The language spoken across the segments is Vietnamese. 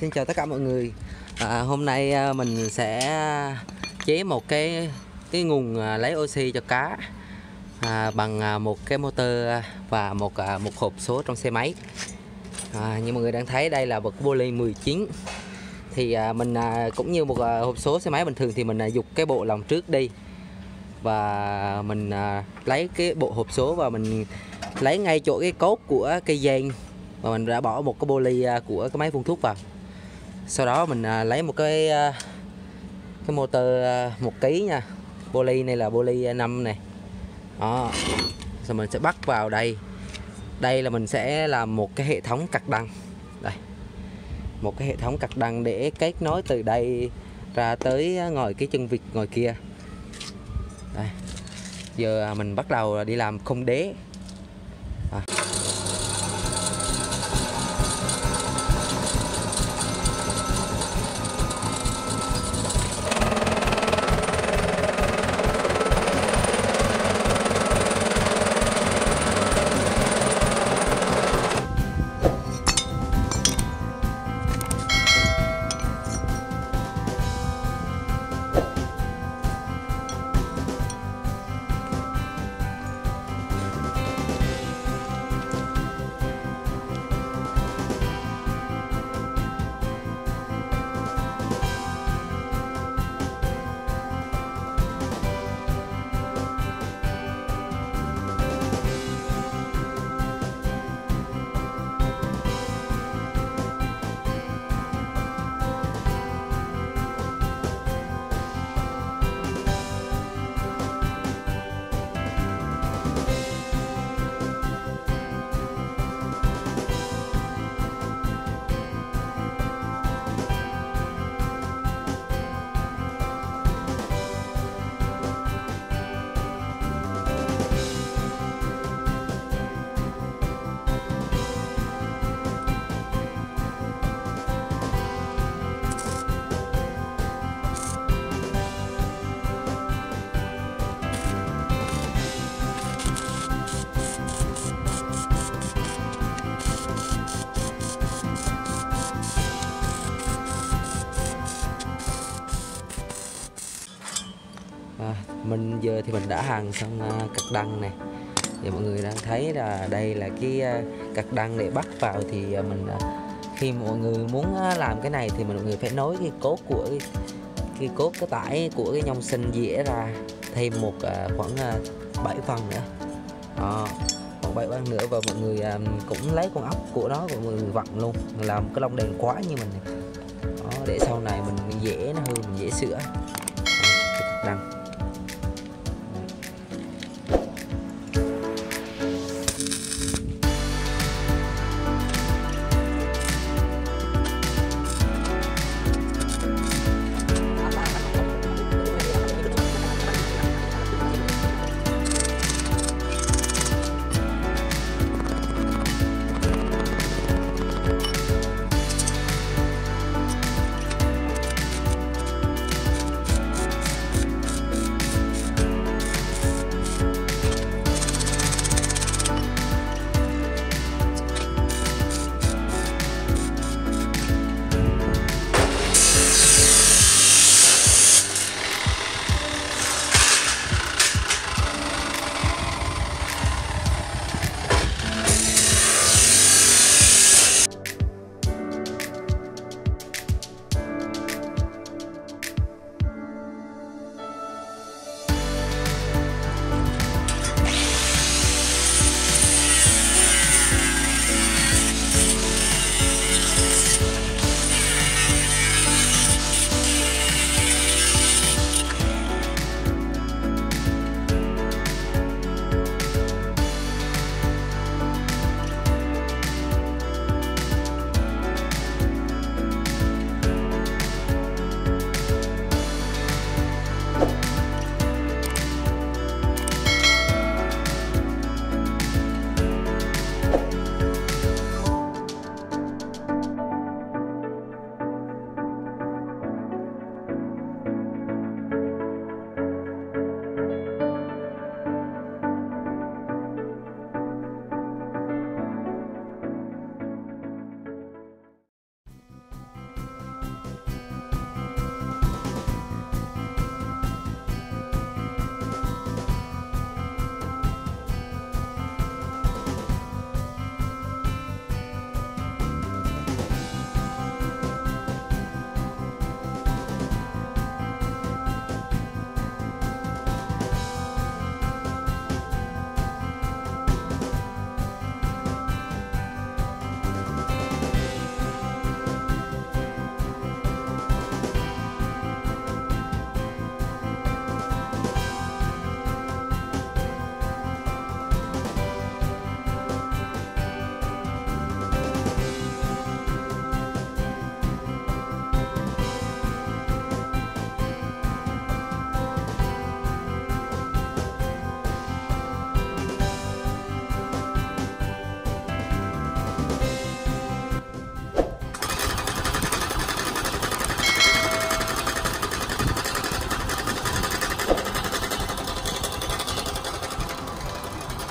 xin chào tất cả mọi người. À, hôm nay à, mình sẽ chế một cái cái nguồn à, lấy oxy cho cá à, bằng à, một cái motor và một một hộp số trong xe máy. À, như mọi người đang thấy đây là một poly 19 thì à, mình à, cũng như một à, hộp số xe máy bình thường thì mình à, dục cái bộ lòng trước đi và mình à, lấy cái bộ hộp số và mình lấy ngay chỗ cái cốt của cây giang và mình đã bỏ một cái poly ly của cái máy phun thuốc vào sau đó mình à, lấy một cái à, cái motor à, một ký nha. Poly này là poly à, 5 này. Đó. Rồi mình sẽ bắt vào đây. Đây là mình sẽ làm một cái hệ thống cặt đăng. Đây. Một cái hệ thống cặt đăng để kết nối từ đây ra tới à, ngồi cái chân vịt ngồi kia. Đây. Giờ à, mình bắt đầu đi làm không đế. À. mình giờ thì mình đã hàng xong à, uh, cặt đăng này. Thì mọi người đang thấy là đây là cái à, uh, cặt đăng để bắt vào thì à, mình khi mọi người muốn làm cái này thì mọi người phải nối cái cốt của cái, cái cốt cái tải của cái nhông sinh dĩa ra thêm một khoảng 7 phần nữa. Đó còn 7 phần nữa và mọi người cũng lấy con ốc của nó của mọi người vặn luôn. Làm cái lông đèn quá như mình này. đó để sau này mình dễ nó hơn mình dễ sửa. Đăng.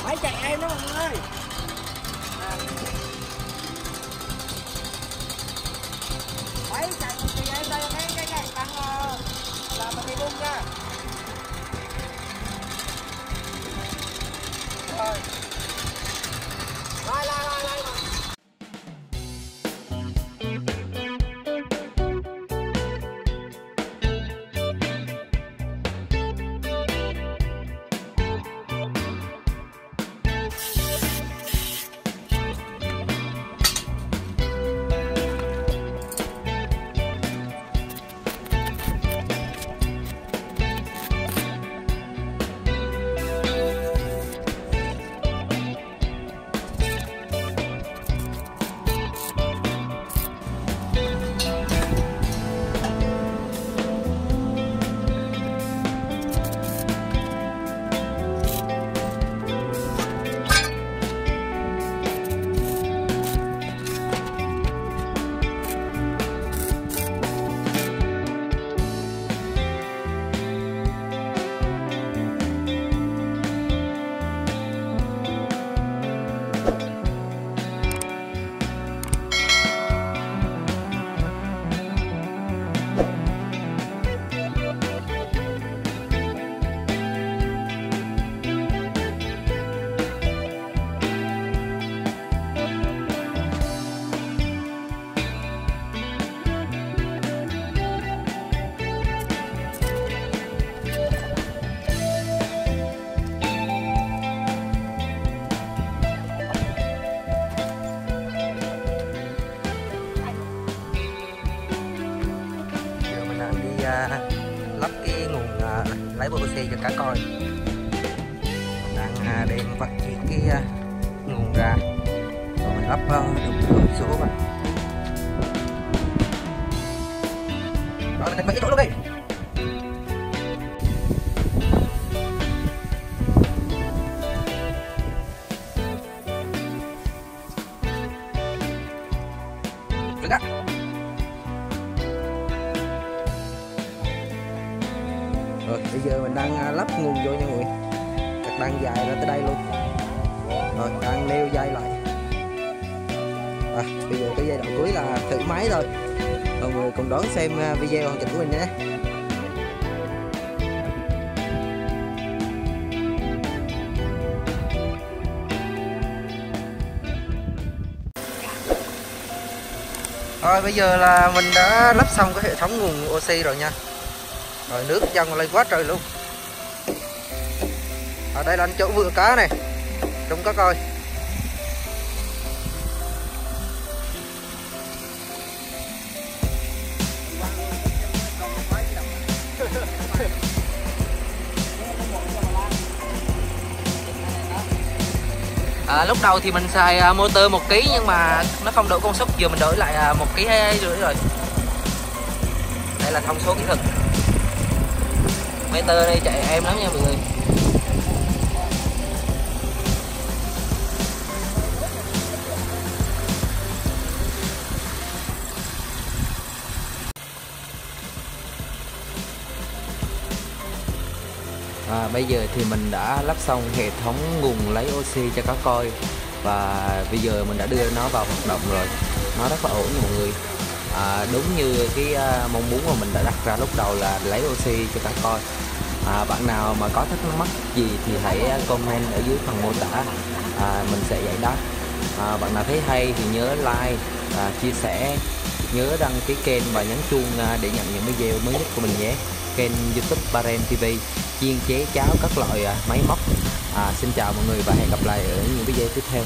Phải chạy em đó mọi người ơi. Phải chạy một thì em đây, cái cái này bằng ờ, là mình đi bung nha. À, lắp cái nguồn à, lấy oxy cho cá coi. Mình đang à, đem vận chuyển cái à, nguồn ra. Rồi mình lắp à, uh, đồng số vào. Đó mình đánh mấy chỗ luôn đi. À, Bây giờ cái giai đoạn cuối là thử máy thôi. Mọi người cùng đón xem ờ, video hoàn chỉnh của mình nhé. Rồi bây giờ là mình đã lắp xong cái hệ thống nguồn oxy rồi nha. Rồi nước dâng lên quá trời luôn. Ở đây là anh chỗ vựa cá này. Chúng cá coi. À, lúc đầu thì mình xài à, motor một ký nhưng mà nó không đủ công suất giờ mình đổi lại à, một ký hai rưỡi rồi. Đây là thông số kỹ thuật. Motor đây chạy êm lắm nha mọi người. À, bây giờ thì mình đã lắp xong hệ thống nguồn lấy oxy cho cá coi. Và bây giờ mình đã đưa nó vào hoạt động rồi. Nó rất là ổn nha mọi người. À, đúng như cái à, mong muốn mà mình đã đặt ra lúc đầu là lấy oxy cho cá coi. À, bạn nào mà có thắc mắc gì thì hãy à, comment ở dưới phần mô tả. À, mình sẽ giải đáp. À, bạn nào thấy hay thì nhớ like à, chia sẻ. Nhớ đăng ký kênh và nhấn chuông à, để nhận những video mới nhất của mình nhé kênh youtube Baren TV chuyên chế cháo các loại à, máy móc. À, xin chào mọi người và hẹn gặp lại ở những video tiếp theo.